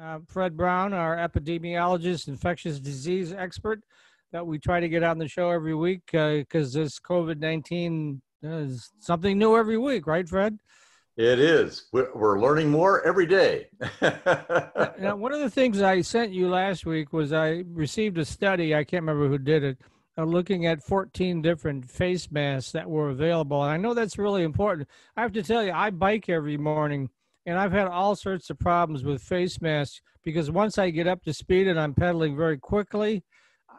Uh, Fred Brown, our epidemiologist, infectious disease expert, that we try to get on the show every week because uh, this COVID 19 is something new every week, right, Fred? It is. We're, we're learning more every day. now, one of the things I sent you last week was I received a study, I can't remember who did it, uh, looking at 14 different face masks that were available. And I know that's really important. I have to tell you, I bike every morning and I've had all sorts of problems with face masks because once I get up to speed and I'm pedaling very quickly,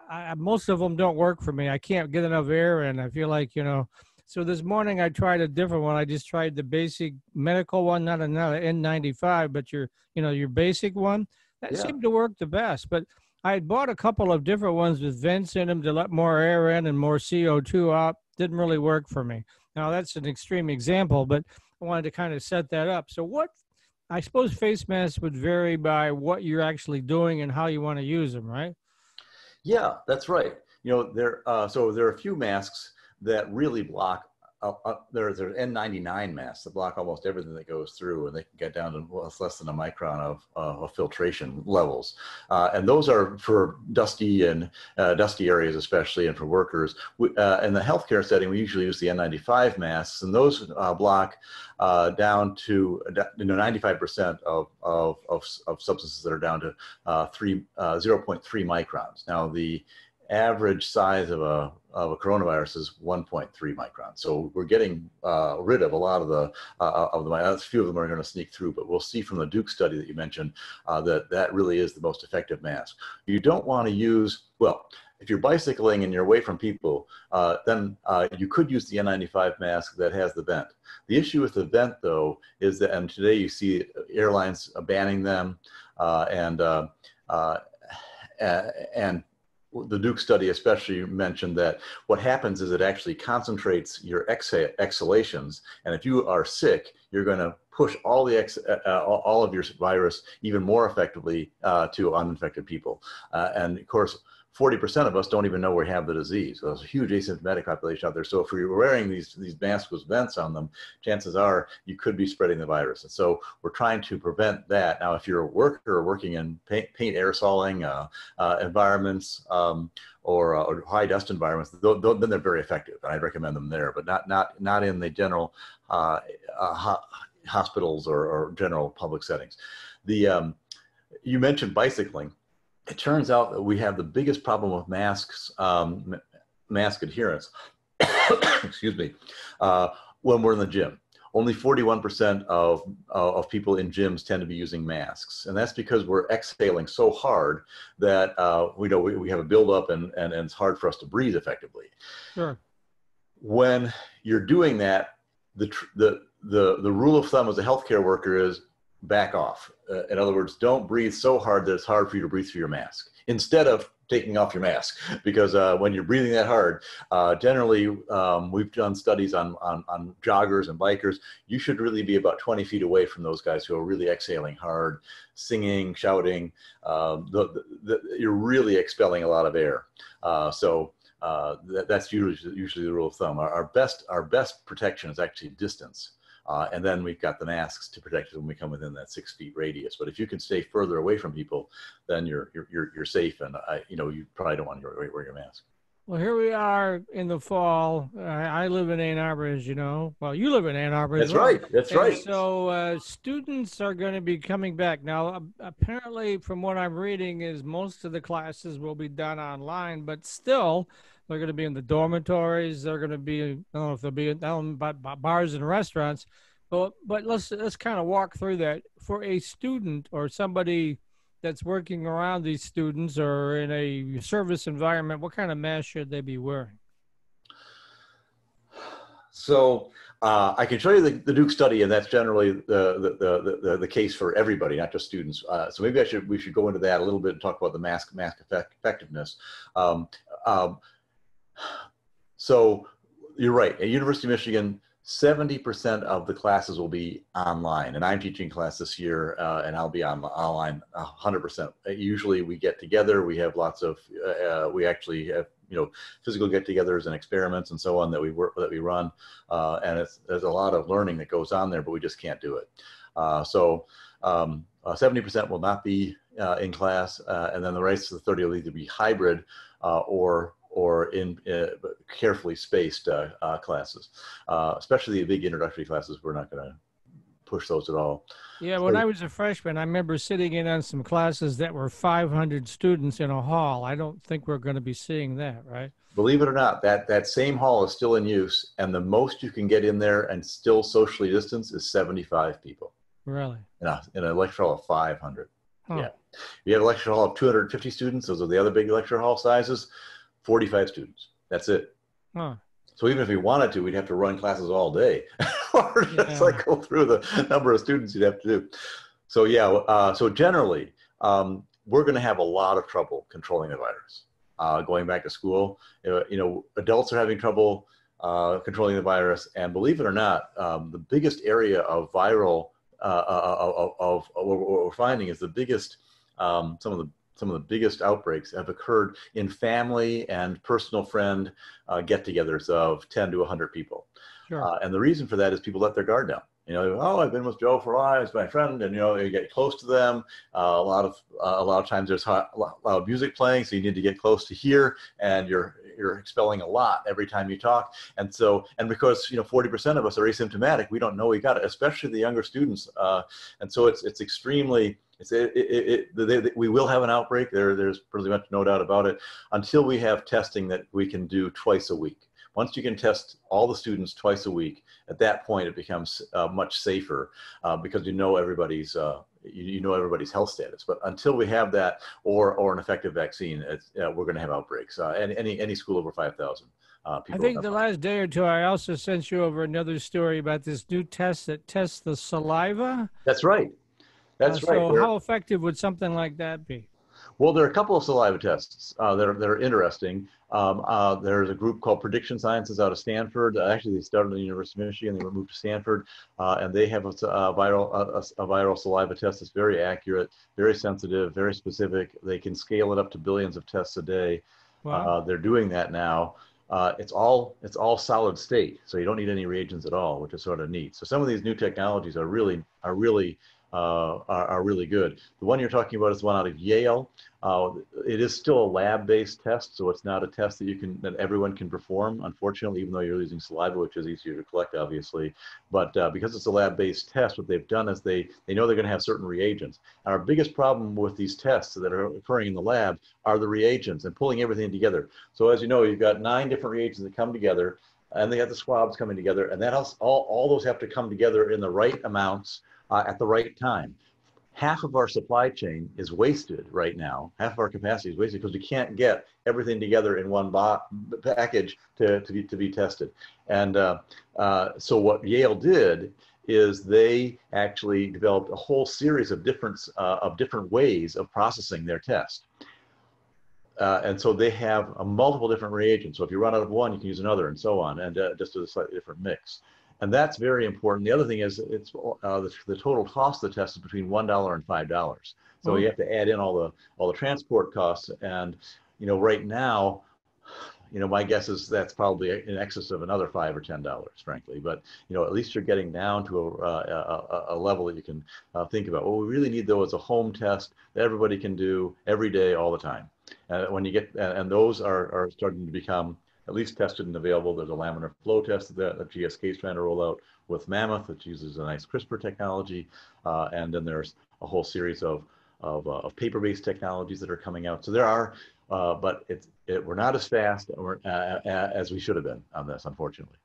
I, most of them don't work for me. I can't get enough air in. I feel like, you know, so this morning I tried a different one. I just tried the basic medical one, not another N95, but your, you know, your basic one. That yeah. seemed to work the best. But I had bought a couple of different ones with vents in them to let more air in and more CO2 out. Didn't really work for me. Now that's an extreme example, but I wanted to kind of set that up. So what I suppose face masks would vary by what you're actually doing and how you want to use them, right? Yeah, that's right. You know, there. Uh, so there are a few masks that really block. Uh, uh, there, there's N99 masks that block almost everything that goes through, and they can get down to less than a micron of, uh, of filtration levels. Uh, and those are for dusty and uh, dusty areas, especially, and for workers. We, uh, in the healthcare setting, we usually use the N95 masks, and those block down to you know 95% of, of, of, of, substances that are down to three 0.3 microns. Now the average size of a of a coronavirus is 1.3 microns. So we're getting uh, rid of a lot of the uh, of the a few of them are going to sneak through, but we'll see from the Duke study that you mentioned uh, that that really is the most effective mask. You don't want to use well. If you're bicycling and you're away from people, uh, then uh, you could use the N95 mask that has the vent. The issue with the vent, though, is that, and today you see airlines banning them, uh, and and the Duke study especially mentioned that what happens is it actually concentrates your exhalations, and if you are sick, you're going to push all the ex, uh, uh all of your virus even more effectively uh, to uninfected people. Uh, and of course, 40% of us don't even know we have the disease. So there's a huge asymptomatic population out there. So if you're wearing these, these masks with vents on them, chances are you could be spreading the virus. And so we're trying to prevent that. Now, if you're a worker working in paint, paint aerosoling uh, uh, environments um, or, uh, or, high dust environments, th- th- then they're very effective. And I'd recommend them there, but not, not, not in the general uh, uh, hospitals or, or, general public settings. The, um, you mentioned bicycling it turns out that we have the biggest problem with masks, um, mask adherence, excuse me, uh, when we're in the gym. Only 41% of, uh, of people in gyms tend to be using masks. And that's because we're exhaling so hard that uh, we know we, we have a buildup and, and, and it's hard for us to breathe effectively. Sure. When you're doing that, the, the, the, the rule of thumb as a healthcare worker is back off. Uh, in other words, don't breathe so hard that it's hard for you to breathe through your mask instead of taking off your mask. Because uh, when you're breathing that hard uh, generally um, we've done studies on, on, on, joggers and bikers. You should really be about 20 feet away from those guys who are really exhaling hard singing shouting um, the, the, the, you're really expelling a lot of air. Uh, so uh, that, that's usually, usually the rule of thumb. Our, our, best our best protection is actually distance uh, and then we've got the masks to protect us when we come within that six feet radius. But if you can stay further away from people, then you're you're you're, you're safe, and I, you know you probably don't want to wear, your mask. Well, here we are in the fall. I live in Ann Arbor, as you know. Well, you live in Ann Arbor. That's well. right. That's and right. So uh, students are going to be coming back now. Apparently, from what I'm reading, is most of the classes will be done online, but still, they're going to be in the dormitories. They're going to be, I don't know if they'll be down by, by bars and restaurants. But, but let's let's kind of walk through that for a student or somebody that's working around these students or in a service environment. What kind of mask should they be wearing? So uh, I can show you the, the, Duke study, and that's generally the the, the, the case for everybody, not just students. Uh, so maybe I should we should go into that a little bit and talk about the mask mask effect, effectiveness. Um, um, so you're right. At University of Michigan, 70% of the classes will be online and i'm teaching class this year uh, and i'll be on online 100% usually we get together we have lots of uh, uh, we actually have you know physical get-togethers and experiments and so on that we work that we run uh, and it's there's a lot of learning that goes on there but we just can't do it Uh, so um, uh, 70% will not be uh, in class, uh, and then the rest of the 30 will either be hybrid uh, or or in uh, carefully spaced uh, uh, classes, uh, especially the big introductory classes. We're not going to push those at all. Yeah, when I was a freshman, I remember sitting in on some classes that were 500 students in a hall. I don't think we're going to be seeing that, right? Believe it or not, that, that same hall is still in use, and the most you can get in there and still socially distance is 75 people. Really? In, a, in an lecture hall of 500. Huh. Yeah. You have a lecture hall of 250 students, those are the other big lecture hall sizes, 45 students. That's it. Huh. So even if we wanted to, we'd have to run classes all day or just like go through the number of students you'd have to do. So yeah, uh, so generally, um, we're going to have a lot of trouble controlling the virus. Uh, going back to school, uh, you know, adults are having trouble uh, controlling the virus, and believe it or not, um, the biggest area of viral uh, uh, of, of, of what we're finding is the biggest um, some of the some of the biggest outbreaks have occurred in family and personal friend uh, get-togethers of 10 to 100 people. Sure. Uh, and the reason for that is people let their guard down. You know, oh, I've been with Joe for a while. He's my friend, and you know, you get close to them. Uh, a lot of uh, a lot of times there's hot, loud music playing, so you need to get close to hear, and you're you're expelling a lot every time you talk. And so, and because you know, 40% of us are asymptomatic, we don't know we got it, especially the younger students. Uh, and so it's it's extremely it's it, it, it, they, they- we will have an outbreak. There there's pretty much no doubt about it until we have testing that we can do twice a week. Once you can test all the students twice a week, at that point it becomes uh, much safer uh, because you know everybody's uh, you, you know everybody's health status. But until we have that or or an effective vaccine, it's, uh, we're going to have outbreaks. Uh, and any any school over five thousand. Uh, I think the last day or two, I also sent you over another story about this new test that tests the saliva. that's right. That's Uh, right. So, how effective would something like that be? Well, there are a couple of saliva tests uh, that, are, that are interesting. Um, uh, there's a group called Prediction Sciences out of Stanford. Uh, actually, they started at the University of Michigan. And they were moved to Stanford, uh, and they have a, a viral a, a viral saliva test that's very accurate, very sensitive, very specific. They can scale it up to billions of tests a day. Wow. Uh, they're doing that now. Uh, it's all it's all solid state, so you don't need any reagents at all, which is sort of neat. So some of these new technologies are really are really uh, are, are really good. The one you're talking about is one out of Yale. Uh, it is still a lab-based test, so it's not a test that you can that everyone can perform. Unfortunately, even though you're using saliva, which is easier to collect, obviously, but uh, because it's a lab-based test, what they've done is they they know they're going to have certain reagents. Our biggest problem with these tests that are occurring in the lab are the reagents and pulling everything together. So as you know, you've got nine different reagents that come together, and they have the swabs coming together, and that has, all all those have to come together in the right amounts uh, at the right time half of our supply chain is wasted right now. Half of our capacity is wasted because we can't get everything together in one bo- package to, to, be, to be tested. And uh, uh, so what Yale did is they actually developed a whole series of different, uh, of different ways of processing their test. Uh, and so they have a multiple different reagents. So if you run out of one, you can use another and so on, and uh, just a slightly different mix and that's very important. The other thing is it's uh, the, the total cost of the test is between one dollar and five dollars. So Oh. you have to add in all the all the transport costs, and you know right now, you know my guess is that's probably in excess of another five or ten dollars, frankly. But you know at least you're getting down to a, a, a, a level that you can uh, think about. What we really need though is a home test that everybody can do every day, all the time. And when you get and, and those are are starting to become at least tested and available. There's a laminar flow test that, that GSK is trying to roll out with Mammoth, which uses a nice CRISPR technology. Uh, and then there's a whole series of, of, uh, of paper-based technologies that are coming out. So there are, uh, but it's, it, we're not as fast uh, uh, as we should have been on this, unfortunately.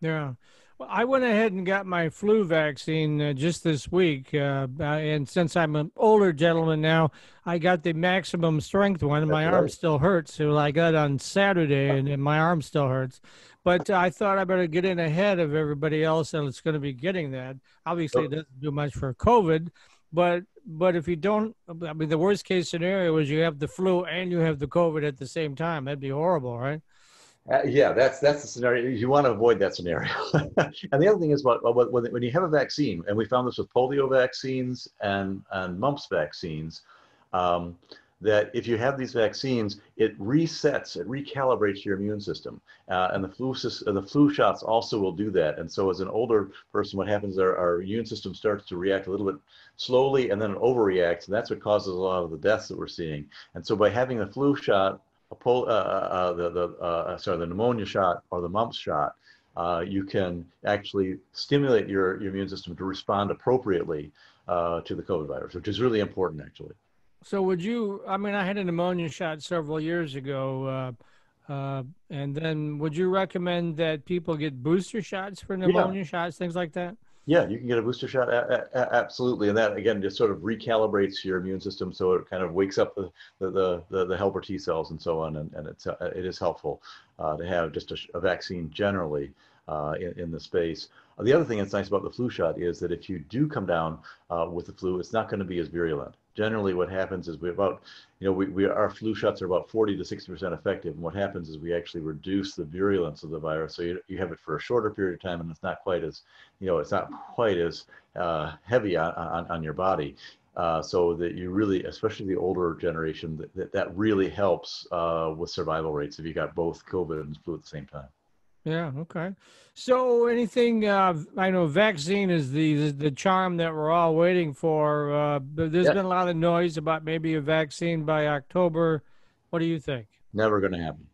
Yeah. Well, I went ahead and got my flu vaccine uh, just this week. Uh, uh, and since I'm an older gentleman now, I got the maximum strength one. and My That's arm right. still hurts. So I got on Saturday and, and my arm still hurts. But I thought I better get in ahead of everybody else that's going to be getting that. Obviously, it doesn't do much for COVID. But but if you don't, I mean, the worst case scenario is you have the flu and you have the COVID at the same time. That'd be horrible, right? Uh, yeah, that's that's the scenario. You want to avoid that scenario. and the other thing is, what, what, when, you have a vaccine, and we found this with polio vaccines and and mumps vaccines, um, that if you have these vaccines, it resets, it recalibrates your immune system. Uh, and the flu, uh, the flu shots also will do that. And so as an older person, what happens is our, our immune system starts to react a little bit slowly and then it overreacts. And that's what causes a lot of the deaths that we're seeing. And so by having the flu shot, pol- uh, uh, uh, the, the uh, sorry, the pneumonia shot or the mumps shot, you can actually stimulate your, your immune system to respond appropriately to the COVID virus, which is really important actually. So would you? I mean, I had a pneumonia shot several years ago, uh, uh, and then would you recommend that people get booster shots for pneumonia yeah. shots, things like that? Yeah, you can get a booster shot, a- a- absolutely, and that again just sort of recalibrates your immune system, so it kind of wakes up the the the, the helper T cells and so on, and, and it's uh, it is helpful uh, to have just a, a vaccine generally uh, in, in the space. the other thing that's nice about the flu shot is that if you do come down uh, with the flu, it's not going to be as virulent generally what happens is we about, you know, we, we our flu shots are about 40 to 60% effective. And what happens is we actually reduce the virulence of the virus. So you, you have it for a shorter period of time and it's not quite as, you know, it's not quite as uh, heavy on, on, on, your body. Uh, so that you really, especially the older generation, that, that, that really helps uh, with survival rates if you got both COVID and flu at the same time. Yeah. Okay. So anything? Uh, I know vaccine is the the charm that we're all waiting for. Uh, there's been a lot of noise about maybe a vaccine by October. What do you think? Never going to happen.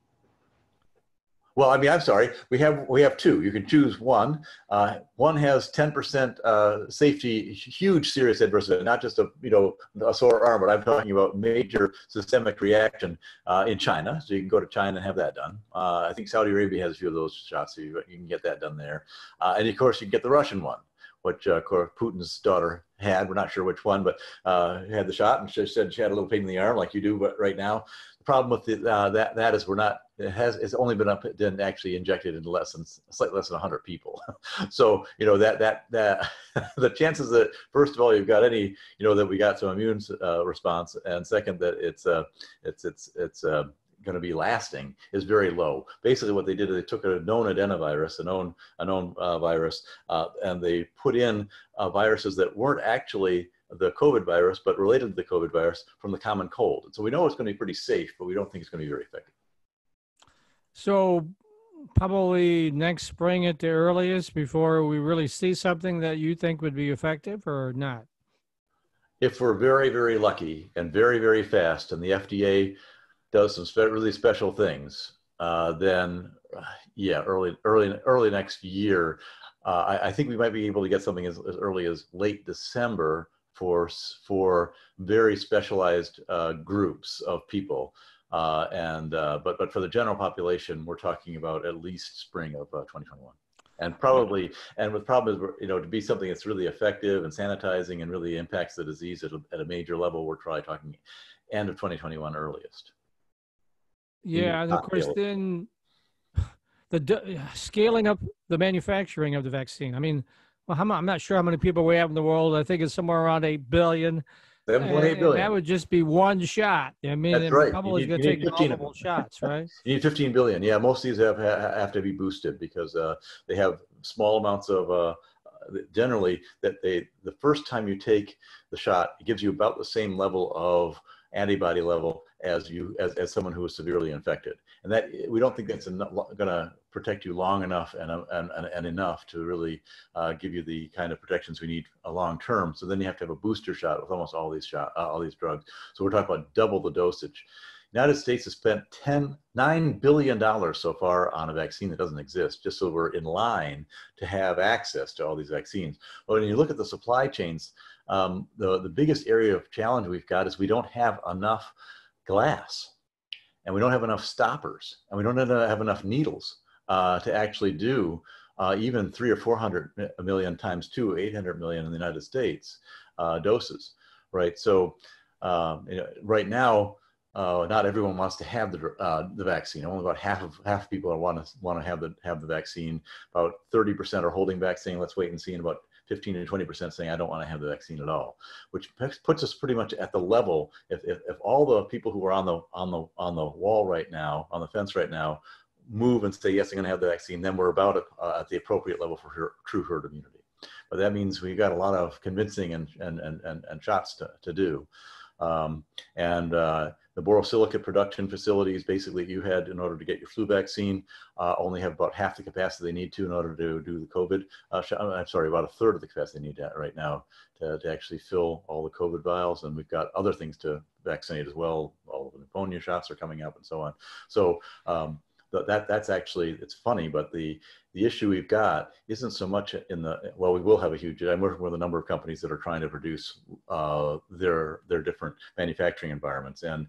Well, I mean, I'm sorry. We have we have two. You can choose one. Uh, one has 10% uh, safety, huge serious adverse event, not just a you know a sore arm, but I'm talking about major systemic reaction uh, in China. So you can go to China and have that done. Uh, I think Saudi Arabia has a few of those shots, so you, you can get that done there. Uh, and of course, you can get the Russian one, which uh, Putin's daughter had. We're not sure which one, but had the shot, and she said she had a little pain in the arm, like you do right now. The problem with the, that that is we're not it has it's only been up been actually injected in less than slightly less than 100 people so you know that that that the chances that first of all you've got any you know that we got some immune uh, response and second that it's uh it's it's it's uh going to be lasting is very low. Basically, what they did is they took a known adenovirus, a known a known uh, virus, uh, and they put in uh, viruses that weren't actually the COVID virus, but related to the COVID virus from the common cold. And so we know it's going to be pretty safe, but we don't think it's going to be very effective. So probably next spring at the earliest before we really see something that you think would be effective or not? If we're very, very lucky and very, very fast and the FDA does some spe- really special things, uh, then yeah, early, early, early next year, uh, I, I, think we might be able to get something as, as early as late December for, for very specialized uh, groups of people. Uh, and uh, but but for the general population, we're talking about at least spring of uh, 2021, and probably and with problem is you know to be something that's really effective and sanitizing and really impacts the disease at a, at a major level, we're probably talking end of 2021 earliest. Yeah, and of course then the scaling up the manufacturing of the vaccine. I mean, well, I'm not sure how many people we have in the world. I think it's somewhere around eight billion. Seven point eight billion. That would just be one shot. I mean, That's right. probably going to take multiple shots, right? You need 15 billion. Yeah, most of these have have to be boosted because uh, they have small amounts of. Uh, generally, that they the first time you take the shot, it gives you about the same level of antibody level as you as, as someone who is severely infected. And that we don't think that's going to protect you long enough and, and, and enough to really uh, give you the kind of protections we need a long term. So then you have to have a booster shot with almost all these shot uh, all these drugs. So we're talking about double the dosage. United States has spent 10, $9 billion so far on a vaccine that doesn't exist, just so we're in line to have access to all these vaccines. But when you look at the supply chains, um, the, the biggest area of challenge we've got is we don't have enough glass and we don't have enough stoppers and we don't have enough needles uh, to actually do uh, even three or 400 million times two, 800 million in the United States uh, doses, right? So um, you know, right now, uh, not everyone wants to have the uh, the vaccine. Only about half of half people want to want to have the have the vaccine. About 30% are holding saying let's wait and see. And about 15 to 20% saying I don't want to have the vaccine at all, which puts us pretty much at the level. If, if, if all the people who are on the, on, the, on the wall right now, on the fence right now, move and say, yes, I'm going to have the vaccine, then we're about uh, at the appropriate level for her, true herd immunity. But that means we've got a lot of convincing and, and, and, and, and shots to, to do. Um, and uh, the borosilicate production facilities, basically, you had in order to get your flu vaccine, uh, only have about half the capacity they need to in order to do the COVID. Uh, I'm sorry, about a third of the capacity they need right now to, to actually fill all the COVID vials. And we've got other things to vaccinate as well. All the pneumonia shots are coming up and so on. So um, that that's actually it's funny, but the the issue we've got isn't so much in the well, we will have a huge. I'm working with a number of companies that are trying to produce uh, their their different manufacturing environments, and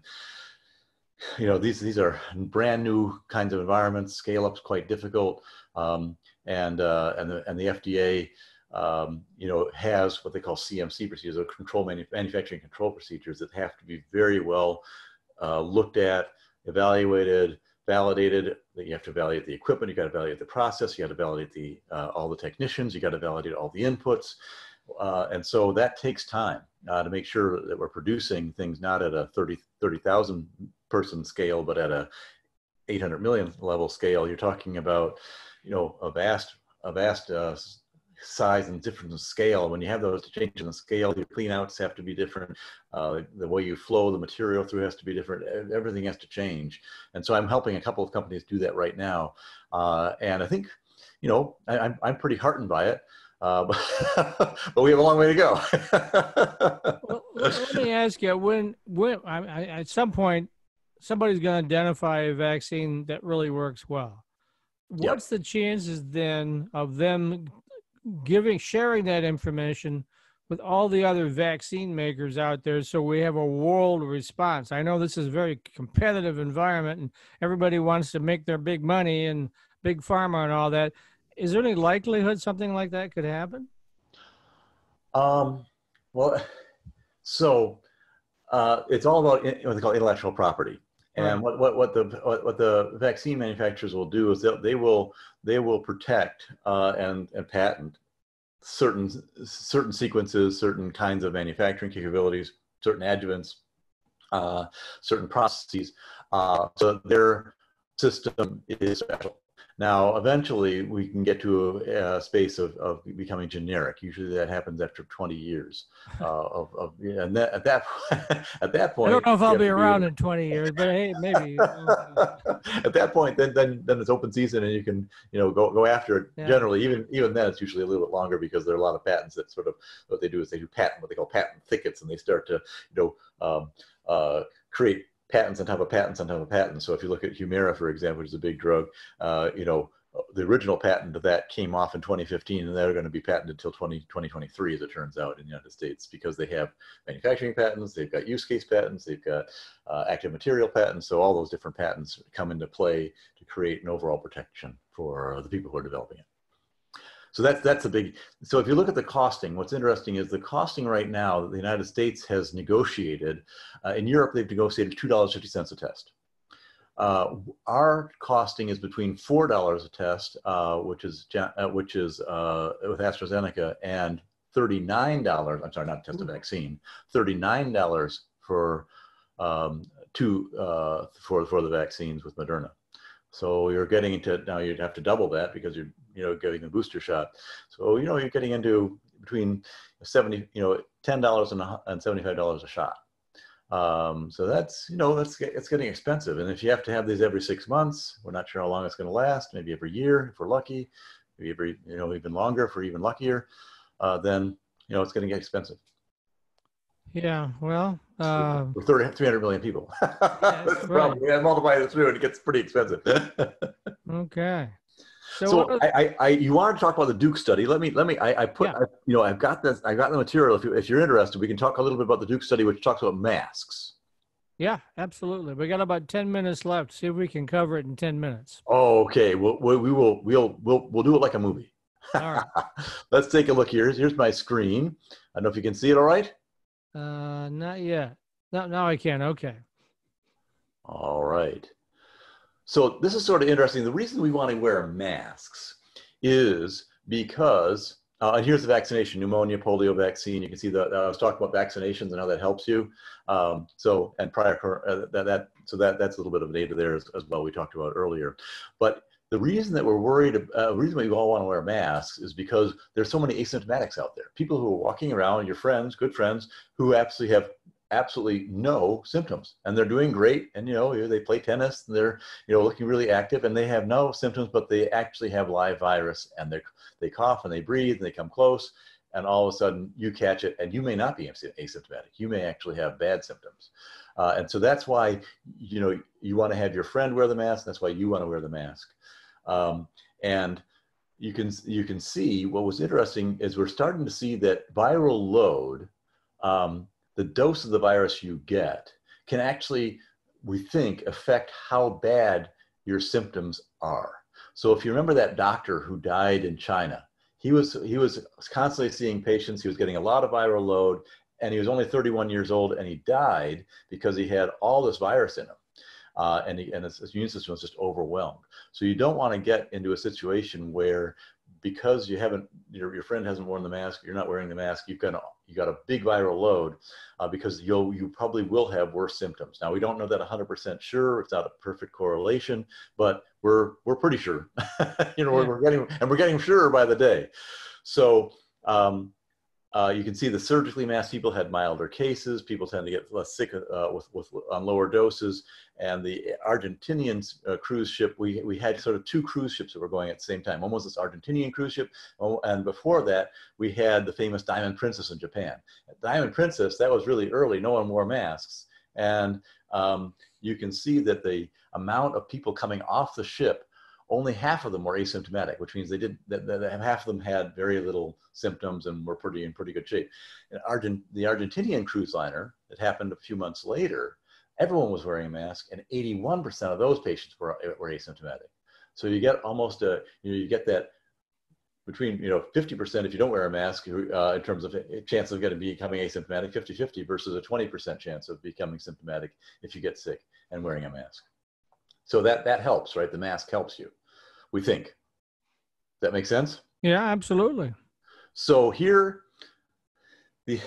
you know these these are brand new kinds of environments. Scale up's quite difficult, um, and uh, and the and the FDA. Um, you know, has what they call CMC procedures, or control manu- manufacturing control procedures that have to be very well uh, looked at, evaluated, validated that you have to validate the equipment you got to validate the process you got to validate the uh, all the technicians you got to validate all the inputs. Uh, and so that takes time uh, to make sure that we're producing things not at a 30 30,000 person scale but at a 800 million level scale. You're talking about you know a vast a vast uh, size and different in scale. When you have those to change in the scale, your cleanouts have to be different. Uh, the way you flow the material through has to be different. Everything has to change. And so I'm helping a couple of companies do that right now. Uh, and I think, you know, I, am I'm, I'm pretty heartened by it. Uh, but, but we have a long way to go. well, let me ask you: When, when I, I, at some point, somebody's going to identify a vaccine that really works well. What's yep. the chances then of them giving sharing that information with all the other vaccine makers out there so we have a world response. I know this is a very competitive environment and everybody wants to make their big money and big pharma and all that. Is there any likelihood something like that could happen? Um, well so uh, it's all about what they call intellectual property and what, what, what the what, what the vaccine manufacturers will do is that they will they will protect uh, and and patent certain certain sequences, certain kinds of manufacturing capabilities, certain adjuvants, uh, certain processes. Uh, so their system is special. Now, eventually, we can get to a, a space of, of becoming generic. Usually, that happens after 20 years. Uh, of, of and that, at that at that point, I don't know if I'll be around be, in 20 years, but hey, maybe. at that point, then then then it's open season, and you can you know go go after it. Yeah. Generally, even even then, it's usually a little bit longer because there are a lot of patents that sort of what they do is they do patent what they call patent thickets, and they start to you know um, uh, create patents on top of patents on top of patents. So if you look at Humira, for example, which is a big drug, uh, you know, the original patent of that came off in 2015 and they're going to be patented until 20, 2023 as it turns out in the united states because they have manufacturing patents they've got use case patents they've got uh, active material patents so all those different patents come into play to create an overall protection for the people who are developing it so that's that's a big. So if you look at the costing, what's interesting is the costing right now. That the United States has negotiated. Uh, in Europe, they've negotiated two dollars fifty cents a test. Uh, our costing is between four dollars a test, uh, which is uh, which is uh, with AstraZeneca, and thirty nine dollars. I'm sorry, not a test a vaccine. Thirty nine dollars for um, two uh, for for the vaccines with Moderna. So you're getting into now you'd have to double that because you're you know getting the booster shot. So you know you're getting into between seventy you know ten dollars and seventy five dollars a shot. Um, so that's you know that's it's getting expensive, and if you have to have these every six months, we're not sure how long it's going to last. Maybe every year if we're lucky, maybe every you know even longer if we're even luckier. Uh, then you know it's going to get expensive. Yeah, well, uh, we're 30, 300 million people. That's the problem. Yeah, multiply it through, and it gets pretty expensive. okay. So, so I, I, I, you wanted to talk about the Duke study. Let me, let me. I, I put, yeah. I, you know, I've got this. I got the material. If, you, if you're interested, we can talk a little bit about the Duke study, which talks about masks. Yeah, absolutely. We got about ten minutes left. See if we can cover it in ten minutes. Oh, okay. We'll, we, we will. We'll, we'll, we'll do it like a movie. All right. Let's take a look here. Here's my screen. I don't know if you can see it. All right. Uh, not yet. No, now I can. Okay. All right. So this is sort of interesting. The reason we want to wear masks is because, uh, and here's the vaccination, pneumonia, polio vaccine. You can see that uh, I was talking about vaccinations and how that helps you. Um, so, and prior, uh, that, that, so that, that's a little bit of data there as, as well we talked about earlier. But the reason that we're worried, uh, the reason we all want to wear masks is because there's so many asymptomatics out there. People who are walking around, your friends, good friends, who actually have absolutely no symptoms. And they're doing great. And you know they play tennis and they're you know looking really active and they have no symptoms but they actually have live virus and they they cough and they breathe and they come close. And all of a sudden you catch it and you may not be asymptomatic. You may actually have bad symptoms. Uh, and so that's why you know you want to have your friend wear the mask. That's why you want to wear the mask. Um, and you can you can see what was interesting is we're starting to see that viral load um, the dose of the virus you get can actually, we think, affect how bad your symptoms are. So if you remember that doctor who died in China, he was he was constantly seeing patients. He was getting a lot of viral load, and he was only 31 years old, and he died because he had all this virus in him, uh, and he, and his, his immune system was just overwhelmed. So you don't want to get into a situation where because you haven't your, your friend hasn't worn the mask you're not wearing the mask you've got you got a big viral load uh, because you'll you probably will have worse symptoms. Now we don't know that 100% sure. It's not a perfect correlation but we're we're pretty sure. You know we're, we're, getting and we're getting sure by the day. So um, uh, you can see the surgically masked people had milder cases. People tend to get less sick uh, with, with on lower doses. And the Argentinian uh, cruise ship, we, we had sort of two cruise ships that were going at the same time. One was this Argentinian cruise ship, oh, and before that, we had the famous Diamond Princess in Japan. Diamond Princess, that was really early. No one wore masks, and um, you can see that the amount of people coming off the ship only half of them were asymptomatic, which means they did that, that half of them had very little symptoms and were pretty in pretty good shape. And Argent, the Argentinian cruise liner that happened a few months later, everyone was wearing a mask, and 81% of those patients were, were asymptomatic. So you get almost a you know you get that between you know 50% if you don't wear a mask uh, in terms of chance of getting becoming asymptomatic 50-50 versus a 20% chance of becoming symptomatic if you get sick and wearing a mask so that that helps right the mask helps you we think. That makes sense? Yeah, absolutely. So here, the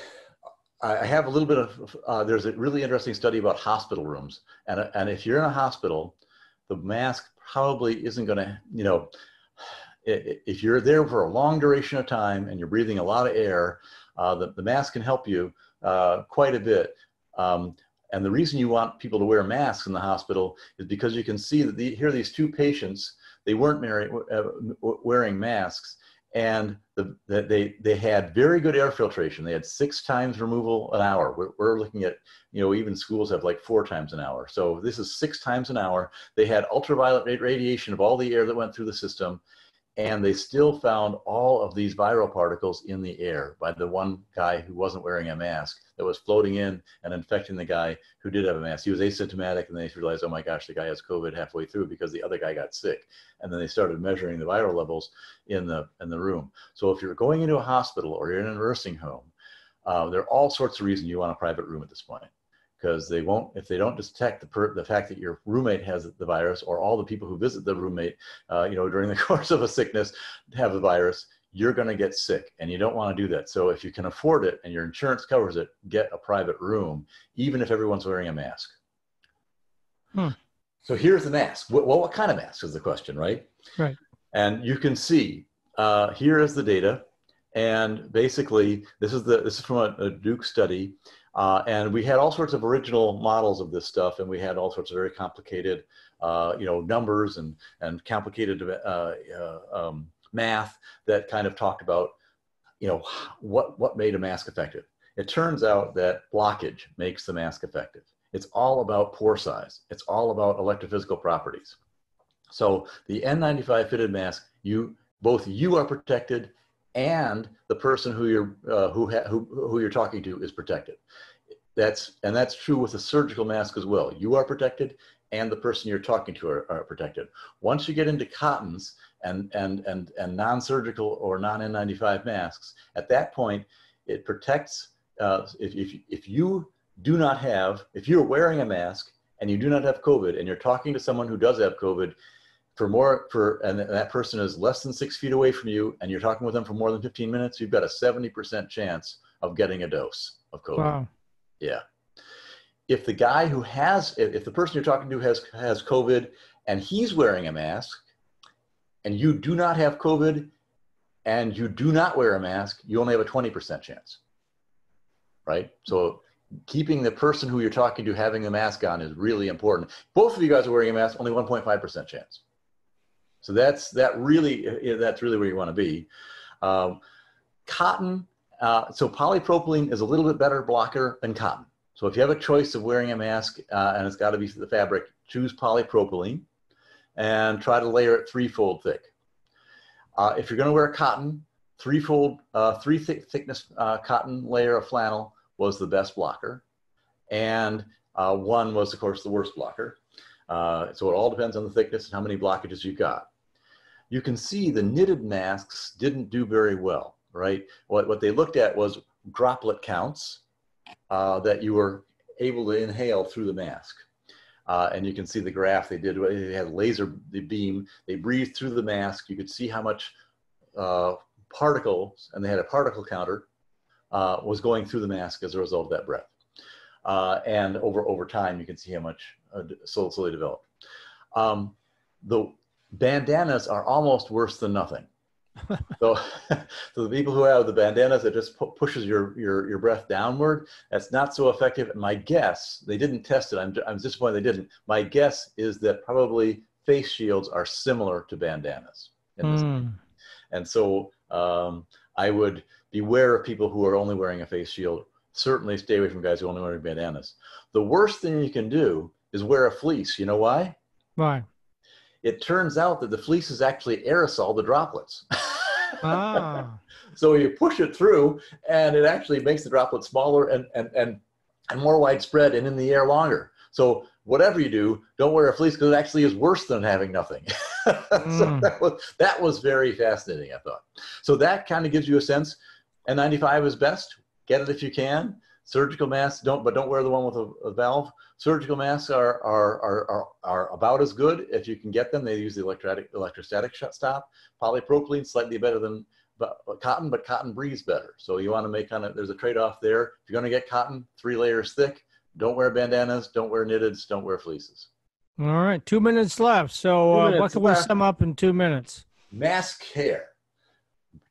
I have a little bit of. Uh, there's a really interesting study about hospital rooms, and and if you're in a hospital, the mask probably isn't going to, you know, if you're there for a long duration of time and you're breathing a lot of air, uh, the, the mask can help you uh, quite a bit. Um, and the reason you want people to wear masks in the hospital is because you can see that the, here are these two patients they weren't uh, wearing masks and the, the, they, they had very good air filtration. They had six times removal an hour. We're, we're, looking at, you know, even schools have like four times an hour. So this is six times an hour. They had ultraviolet radiation of all the air that went through the system and they still found all of these viral particles in the air by the one guy who wasn't wearing a mask that was floating in and infecting the guy who did have a mask. He was asymptomatic, and they realized, oh my gosh, the guy has COVID halfway through because the other guy got sick. And then they started measuring the viral levels in the in the room. So if you're going into a hospital or you're in a nursing home, uh, there are all sorts of reasons you want a private room at this point because they won't if they don't detect the, per, the fact that your roommate has the virus or all the people who visit the roommate uh, you know during the course of a sickness have the virus you're going to get sick and you don't want to do that. So if you can afford it and your insurance covers it get a private room even if everyone's wearing a mask. Hmm. so here's the mask. Well what kind of mask is the question right? Right. And you can see uh, here is the data and basically this is the this is from a, a duke study uh, and we had all sorts of original models of this stuff, and we had all sorts of very complicated, uh, you know, numbers and and complicated uh, uh, um, math that kind of talked about, you know, what what made a mask effective. It turns out that blockage makes the mask effective. It's all about pore size. It's all about electrophysical properties. So the N95 fitted mask, you both you are protected and the person who you're uh, who, who who you're talking to is protected. That's and that's true with a surgical mask as well. You are protected, and the person you're talking to are, are protected. Once you get into cottons and and and and non-surgical or non-N95 masks, at that point, it protects. Uh, if if if you do not have, if you're wearing a mask and you do not have COVID, and you're talking to someone who does have COVID, for more for and that person is less than six feet away from you and you're talking with them for more than 15 minutes you've got a 70% chance of getting a dose of covid wow. yeah if the guy who has if the person you're talking to has has covid and he's wearing a mask and you do not have covid and you do not wear a mask you only have a 20% chance right so keeping the person who you're talking to having the mask on is really important. Both of you guys are wearing a mask, only 1.5% chance. So that's that really that's really where you want to be. Um, cotton. Uh, so polypropylene is a little bit better blocker than cotton. So if you have a choice of wearing a mask uh, and it's got to be the fabric, choose polypropylene and try to layer it threefold thick. Uh, if you're going to wear cotton, threefold, uh, three thick thickness uh, cotton layer of flannel was the best blocker. And uh, one was, of course, the worst blocker. Uh, so it all depends on the thickness and how many blockages you've got. You can see the knitted masks didn't do very well, right? What, what they looked at was droplet counts uh, that you were able to inhale through the mask. Uh, and you can see the graph they did. They had laser beam. They breathed through the mask. You could see how much uh, particles, and they had a particle counter, uh, was going through the mask as a result of that breath. And over over time, you can see how much uh, slowly developed. Um, the bandanas are almost worse than nothing. so, so the people who have the bandanas that just pu pushes your, your, your breath downward, that's not so effective. And my guess, they didn't test it. I'm, I'm disappointed they didn't. My guess is that probably face shields are similar to bandanas. Mm. And so um, I would beware of people who are only wearing a face shield. Certainly stay away from guys who are only wearing bandanas. The worst thing you can do is wear a fleece. You know why? Why? It turns out that the fleece is actually aerosol, the droplets. ah. so you push it through and it actually makes the droplets smaller and, and, and, and more widespread and in the air longer. So whatever you do, don't wear a fleece because it actually is worse than having nothing. mm. so that was, that was very fascinating, I thought. So that kind of gives you a sense. N95 is best. Get it if you can. Surgical masks don't, but don't wear the one with a, a valve. Surgical masks are, are, are, are, are about as good if you can get them. They use the electrostatic, electrostatic shut stop. Polypropylene slightly better than but, cotton, but cotton breathes better. So you want to make kind of, there's a trade-off there. If you're going to get cotton, three layers thick, don't wear bandanas, don't wear knitteds, don't wear fleeces. All right, two minutes left. So uh, minutes what can left. we sum up in two minutes? Mask care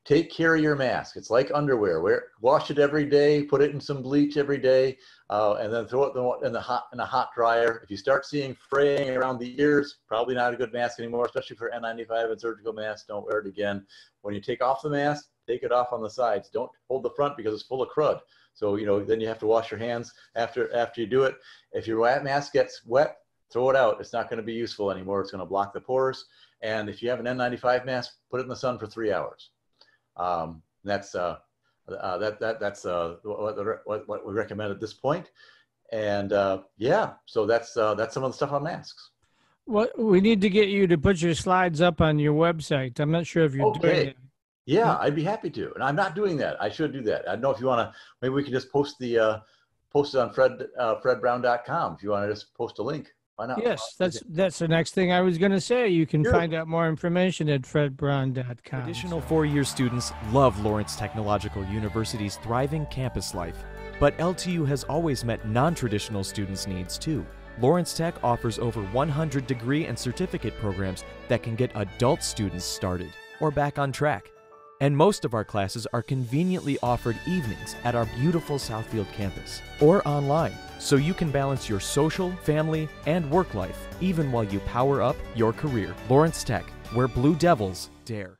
take care of your mask. It's like underwear. Wear, wash it every day. Put it in some bleach every day, uh, and then throw it in the hot in a hot dryer. If you start seeing fraying around the ears, probably not a good mask anymore, especially for N95 and surgical masks. Don't wear it again. When you take off the mask, take it off on the sides. Don't hold the front because it's full of crud. So you know then you have to wash your hands after after you do it. If your mask gets wet, throw it out. It's not going to be useful anymore. It's going to block the pores. And if you have an N95 mask, put it in the sun for three hours. Um, that's uh, uh, that that that's uh, what, what, what we recommend at this point. And uh, yeah, so that's uh, that's some of the stuff on masks. Well, we need to get you to put your slides up on your website. I'm not sure if you're okay. doing it. Yeah, I'd be happy to, and I'm not doing that. I should do that. I don't know if you want to. Maybe we can just post the uh, post it on Fred uh, FredBrown.com if you want to just post a link. Why not? Yes, that's that's the next thing I was going to say. You can sure. find out more information at fredbrown.com. Additional four-year students love Lawrence Technological University's thriving campus life, but LTU has always met non-traditional students' needs too. Lawrence Tech offers over 100 degree and certificate programs that can get adult students started or back on track. And most of our classes are conveniently offered evenings at our beautiful Southfield campus or online, so you can balance your social, family, and work life even while you power up your career. Lawrence Tech, where Blue Devils dare.